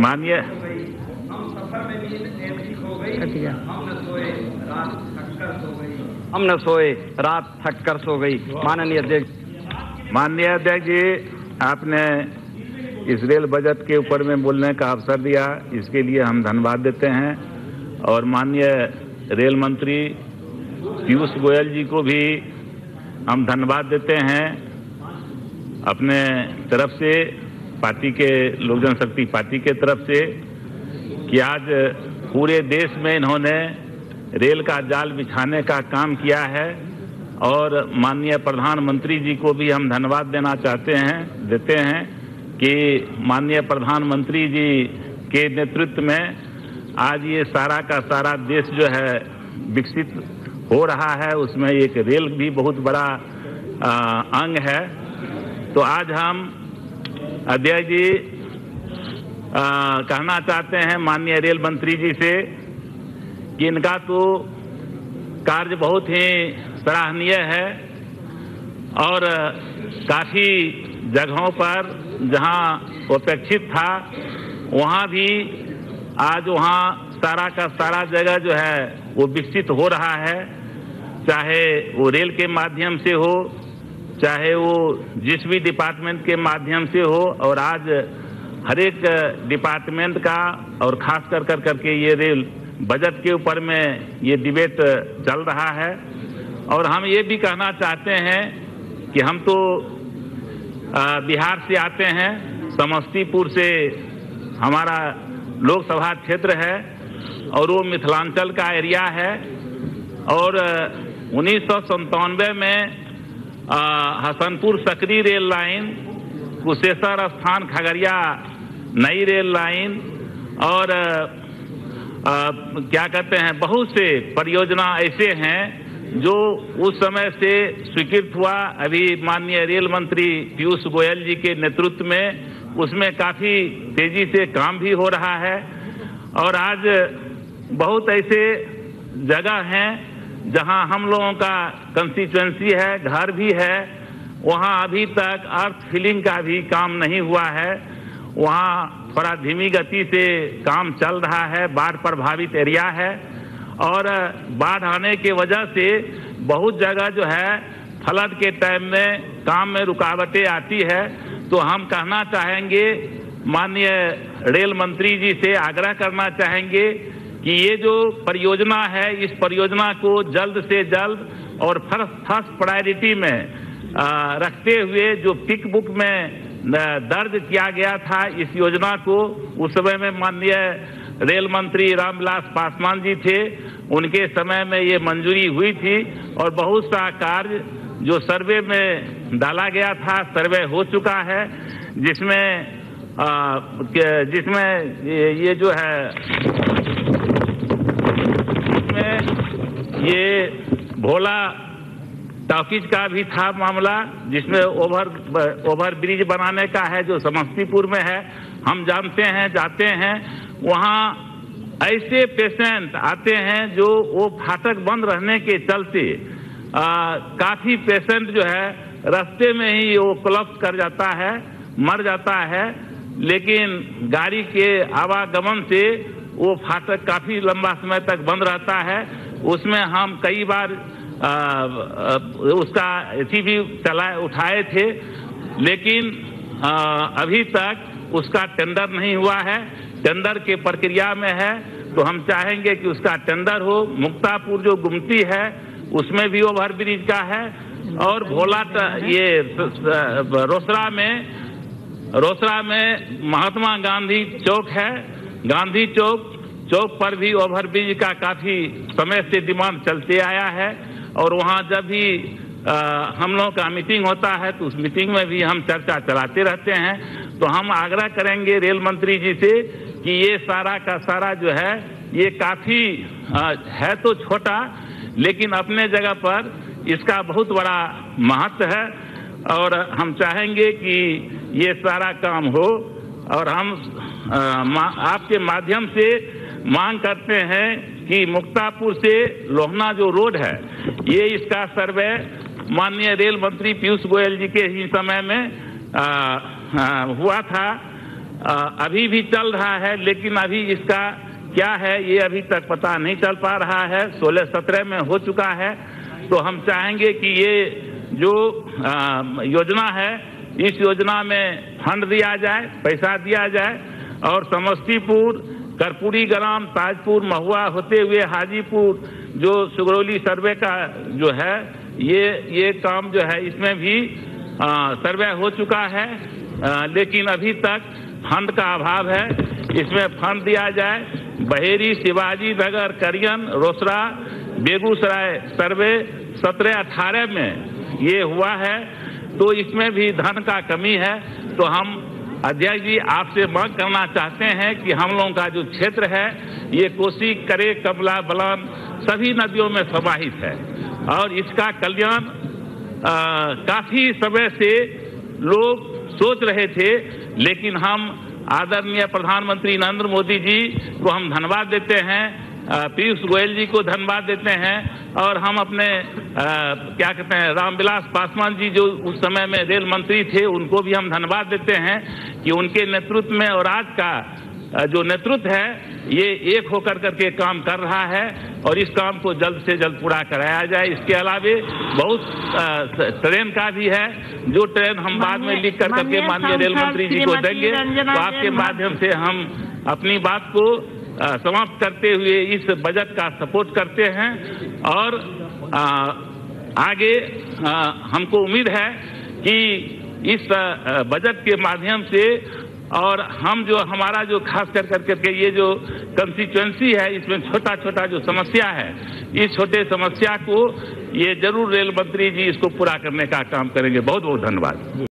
माननीय हम सफ़र में नींद ऐसी खो गई कट गया। हम न सोए रात थककर हम न सोए रात थक कर सो गई। माननीय अध्यक्ष माननीय अध्यक्ष जी आपने इस रेल बजट के ऊपर में बोलने का अवसर दिया। इसके लिए हम धन्यवाद देते हैं। और माननीय रेल मंत्री पीयूष गोयल जी को भी हम धन्यवाद देते हैं। अपने तरफ़ से पार्टी के, लोक जनशक्ति पार्टी के तरफ़ से कि आज पूरे देश में इन्होंने रेल का जाल बिछाने का काम किया है और माननीय प्रधानमंत्री जी को भी हम धन्यवाद देना चाहते हैं, देते हैं कि माननीय प्रधानमंत्री जी के नेतृत्व में आज ये सारा का सारा देश जो है विकसित हो रहा है। उसमें एक रेल भी बहुत बड़ा अंग है। तो आज हम अध्यक्ष जी आ, कहना चाहते हैं माननीय रेल मंत्री जी से कि इनका तो कार्य बहुत ही सराहनीय है और काफ़ी जगहों पर जहाँ अपेक्षित था वहाँ भी आज वहाँ सारा का सारा जगह जो है वो विकसित हो रहा है चाहे वो रेल के माध्यम से हो चाहे वो जिस भी डिपार्टमेंट के माध्यम से हो, और आज हर एक डिपार्टमेंट का, और खास कर कर करके ये रेल बजट के ऊपर में ये डिबेट चल रहा है। और हम ये भी कहना चाहते हैं कि हम तो बिहार से आते हैं, समस्तीपुर से हमारा लोकसभा क्षेत्र है, और वो मिथिलांचल का एरिया है। और उन्नीस में हसनपुर सकरी रेल लाइन कुशेश्वर स्थान खगड़िया नई रेल लाइन और आ, क्या कहते हैं बहुत से परियोजना ऐसे हैं जो उस समय से स्वीकृत हुआ। अभी माननीय रेल मंत्री पीयूष गोयल जी के नेतृत्व में उसमें काफ़ी तेज़ी से काम भी हो रहा है। और आज बहुत ऐसे जगह हैं जहाँ हम लोगों का कंस्टिट्युएंसी है, घर भी है, वहाँ अभी तक अर्थ फिलिंग का भी काम नहीं हुआ है। वहाँ थोड़ा धीमी गति से काम चल रहा है, बाढ़ प्रभावित एरिया है। और, बाढ़ आने की वजह से बहुत जगह जो है फ्लड के टाइम में काम में रुकावटें आती है। तो हम कहना चाहेंगे, माननीय रेल मंत्री जी से आग्रह करना चाहेंगे कि ये जो परियोजना है इस परियोजना को जल्द से जल्द और फ़र्स्ट फ़र्स्ट प्रायोरिटी में आ, रखते हुए जो पिक बुक में दर्ज किया गया था इस योजना को उस समय में माननीय रेल मंत्री रामविलास पासवान जी थे। उनके समय में ये मंजूरी हुई थी और बहुत सा कार्य जो सर्वे में डाला गया था सर्वे हो चुका है जिसमें जिसमें ये, ये जो है इसमें ये भोला टॉकीज का भी था मामला जिसमें ओवर ओवर ब्रिज बनाने का है जो समस्तीपुर में है। हम जानते हैं जाते हैं। वहाँ ऐसे पेशेंट आते हैं जो वो फाटक बंद रहने के चलते आ, काफ़ी पेशेंट जो है रास्ते में ही वो क्लप्स कर जाता है मर जाता है। लेकिन गाड़ी के आवागमन से वो फाटक काफ़ी लंबा समय तक बंद रहता है। उसमें हम कई बार आ, आ, उसका एथी भी चलाए उठाए थे लेकिन आ, अभी तक उसका टेंडर नहीं हुआ है। टेंडर के प्रक्रिया में है तो हम चाहेंगे कि उसका टेंडर हो। मुक्तापुर जो गुमती है उसमें भी ओवर ब्रिज का है। और भोला ये रोसड़ा में रोसड़ा में महात्मा गांधी चौक है। गांधी चौक चौक पर भी ओवरब्रिज का काफ़ी समय से डिमांड चलते आया है और वहाँ जब भी आ, हम लोगों का मीटिंग होता है तो उस मीटिंग में भी हम चर्चा चलाते रहते हैं। तो हम आग्रह करेंगे रेल मंत्री जी से कि ये सारा का सारा जो है ये काफ़ी आ, है तो छोटा लेकिन अपने जगह पर इसका बहुत बड़ा महत्व है और हम चाहेंगे कि ये सारा काम हो। और हम आ, आपके माध्यम से मांग करते हैं कि मुक्तापुर से लोहना जो रोड है ये इसका सर्वे माननीय रेल मंत्री पीयूष गोयल जी के ही समय में आ, आ, हुआ था। अ, अभी भी चल रहा है लेकिन अभी इसका क्या है ये अभी तक पता नहीं चल पा रहा है। सोलह सत्रह में हो चुका है। तो हम चाहेंगे कि ये जो अ, योजना है इस योजना में फंड दिया जाए पैसा दिया जाए और समस्तीपुर कर्पूरी ग्राम ताजपुर महुआ होते हुए हाजीपुर जो सुगरौली सर्वे का जो है ये ये काम जो है इसमें भी अ, सर्वे हो चुका है। अ, लेकिन अभी तक फंड का अभाव है। इसमें फंड दिया जाए बहेरी शिवाजी नगर करियन रोसड़ा बेगूसराय सर्वे सत्रह अठारह में ये हुआ है। तो इसमें भी धन का कमी है। तो हम अध्यक्ष जी आपसे मांग करना चाहते हैं कि हम लोगों का जो क्षेत्र है, ये कोसी, करे, कमला, बलान, सभी नदियों में समाहित है। और इसका कल्याण काफ़ी समय से लोग सोच रहे थे, लेकिन हम आदरणीय प्रधानमंत्री नरेंद्र मोदी जी को हम धन्यवाद देते हैं। पीयूष गोयल जी को धन्यवाद देते हैं और हम अपने अ, क्या कहते हैं रामविलास पासवान जी जो उस समय में रेल मंत्री थे उनको भी हम धन्यवाद देते हैं कि उनके नेतृत्व में और आज का जो नेतृत्व है ये एक होकर करके काम कर रहा है और इस काम को जल्द से जल्द पूरा कराया जाए। इसके अलावे बहुत ट्रेन का भी है जो ट्रेन हम बाद में लिख कर करके माननीय रेल मंत्री जी को देंगे। तो आपके माध्यम से हम अपनी बात को समाप्त करते हुए इस बजट का सपोर्ट करते हैं और आगे हमको उम्मीद है कि इस बजट के माध्यम से और हम जो हमारा जो खास कर कर करके ये जो कंस्टिट्युएंसी है, इसमें छोटा छोटा जो समस्या है, इस छोटे समस्या को ये ज़रूर रेल मंत्री जी इसको पूरा करने का काम करेंगे। बहुत बहुत धन्यवाद।